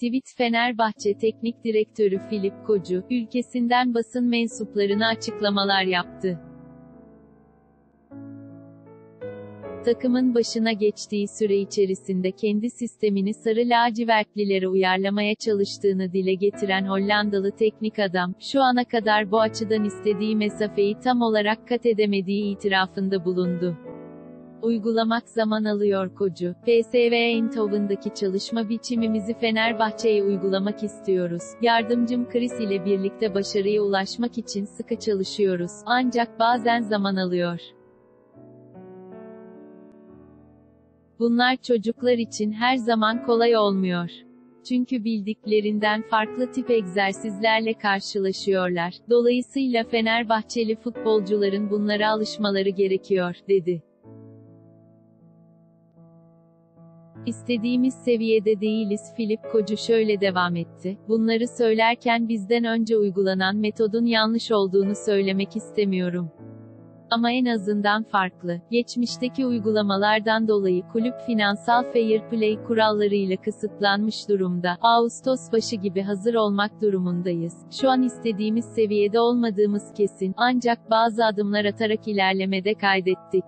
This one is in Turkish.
Tweet Fenerbahçe Teknik Direktörü Filip Kocu, ülkesinden basın mensuplarına açıklamalar yaptı. Takımın başına geçtiği süre içerisinde kendi sistemini sarı lacivertlilere uyarlamaya çalıştığını dile getiren Hollandalı teknik adam, şu ana kadar bu açıdan istediği mesafeyi tam olarak kat edemediği itirafında bulundu. Uygulamak zaman alıyor kocu. PSV Eindhoven'daki çalışma biçimimizi Fenerbahçe'ye uygulamak istiyoruz. Yardımcım Chris ile birlikte başarıya ulaşmak için sıkı çalışıyoruz. Ancak bazen zaman alıyor. Bunlar çocuklar için her zaman kolay olmuyor. Çünkü bildiklerinden farklı tip egzersizlerle karşılaşıyorlar. Dolayısıyla Fenerbahçeli futbolcuların bunlara alışmaları gerekiyor, dedi. İstediğimiz seviyede değiliz Filip Kocu şöyle devam etti. Bunları söylerken bizden önce uygulanan metodun yanlış olduğunu söylemek istemiyorum. Ama en azından farklı. Geçmişteki uygulamalardan dolayı kulüp finansal fair play kurallarıyla kısıtlanmış durumda. Ağustos başı gibi hazır olmak durumundayız. Şu an istediğimiz seviyede olmadığımız kesin. Ancak bazı adımlar atarak ilerlemede kaydettik.